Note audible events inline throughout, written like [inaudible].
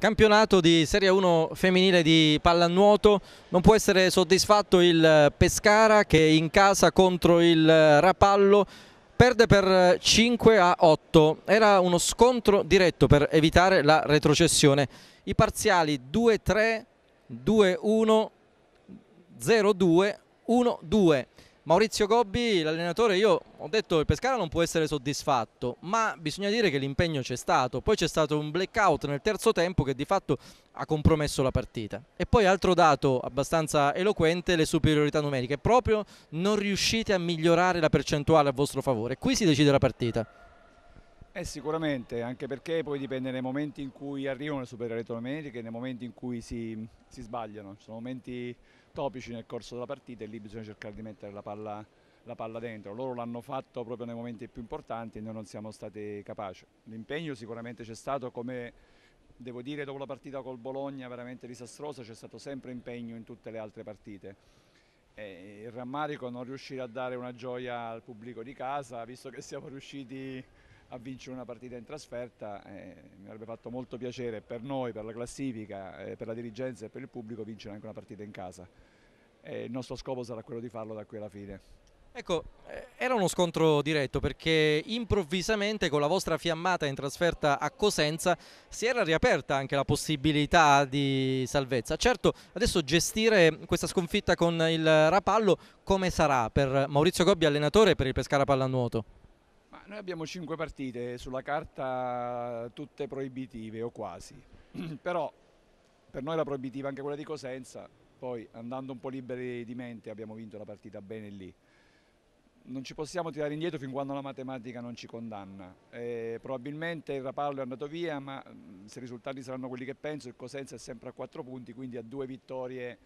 Campionato di Serie 1 femminile di pallanuoto, non può essere soddisfatto il Pescara che in casa contro il Rapallo perde per 5 a 8. Era uno scontro diretto per evitare la retrocessione. I parziali 2-3, 2-1, 0-2, 1-2. Maurizio Gobbi, l'allenatore, io ho detto che Pescara non può essere soddisfatto, ma bisogna dire che l'impegno c'è stato. Poi c'è stato un blackout nel terzo tempo che di fatto ha compromesso la partita. E poi altro dato abbastanza eloquente, le superiorità numeriche. Proprio non riuscite a migliorare la percentuale a vostro favore. Qui si decide la partita. Eh sicuramente, anche perché poi dipende nei momenti in cui arrivano le superiorità numeriche e nei momenti in cui si, si sbagliano. Ci sono momenti topici nel corso della partita e lì bisogna cercare di mettere la palla, la palla dentro. Loro l'hanno fatto proprio nei momenti più importanti e noi non siamo stati capaci. L'impegno sicuramente c'è stato come devo dire dopo la partita col Bologna veramente disastrosa c'è stato sempre impegno in tutte le altre partite. E il rammarico non riuscire a dare una gioia al pubblico di casa, visto che siamo riusciti a vincere una partita in trasferta, eh, mi avrebbe fatto molto piacere per noi, per la classifica, eh, per la dirigenza e per il pubblico vincere anche una partita in casa. E il nostro scopo sarà quello di farlo da qui alla fine. Ecco, eh, era uno scontro diretto perché improvvisamente con la vostra fiammata in trasferta a Cosenza si era riaperta anche la possibilità di salvezza. Certo, adesso gestire questa sconfitta con il Rapallo come sarà per Maurizio Gobbi, allenatore e per il Pescara Pallanuoto? Noi abbiamo cinque partite sulla carta tutte proibitive o quasi, [clears throat] però per noi la proibitiva anche quella di Cosenza, poi andando un po' liberi di mente abbiamo vinto la partita bene lì. Non ci possiamo tirare indietro fin quando la matematica non ci condanna. Eh, probabilmente il Rapallo è andato via, ma se i risultati saranno quelli che penso, il Cosenza è sempre a quattro punti, quindi a due vittorie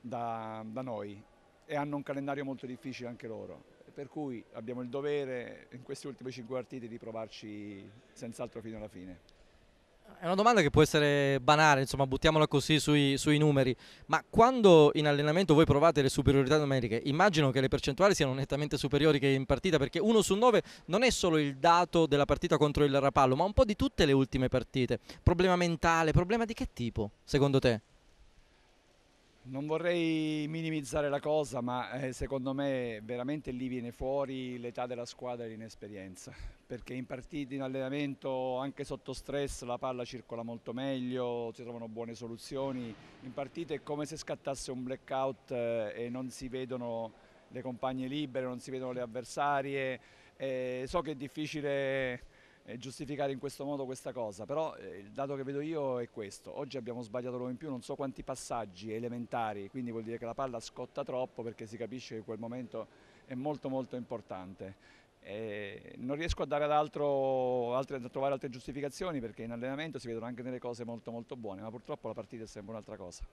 da, da noi e hanno un calendario molto difficile anche loro per cui abbiamo il dovere in queste ultime cinque partite di provarci senz'altro fino alla fine. È una domanda che può essere banale, insomma buttiamola così sui, sui, numeri, ma quando in allenamento voi provate le superiorità numeriche, immagino che le percentuali siano nettamente superiori che in partita, perché 1 su 9 non è solo il dato della partita contro il Rapallo, ma un po' di tutte le ultime partite. Problema mentale, problema di che tipo, secondo te? Non vorrei minimizzare la cosa, ma eh, secondo me veramente lì viene fuori l'età della squadra e l'inesperienza, perché in partita, in allenamento, anche sotto stress, la palla circola molto meglio, si trovano buone soluzioni. In partita è come se scattasse un blackout eh, e non si vedono le compagne libere, non si vedono le avversarie. Eh, so che è difficile giustificare in questo modo questa cosa, però eh, il dato che vedo io è questo, oggi abbiamo sbagliato l'uomo in più, non so quanti passaggi elementari, quindi vuol dire che la palla scotta troppo perché si capisce che quel momento è molto molto importante. E non riesco a, dare ad altro, altre, a trovare altre giustificazioni perché in allenamento si vedono anche delle cose molto molto buone, ma purtroppo la partita è sempre un'altra cosa.